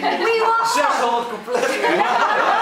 600 compleet.